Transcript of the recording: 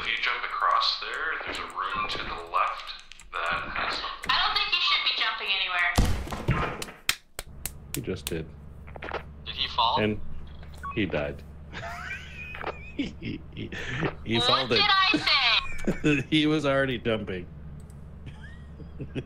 if you jump across there, there's a room to the left that has something. I don't think you should be jumping anywhere. He just did. Did he fall? And he died. he he, he, he what did. I say? he was already dumping.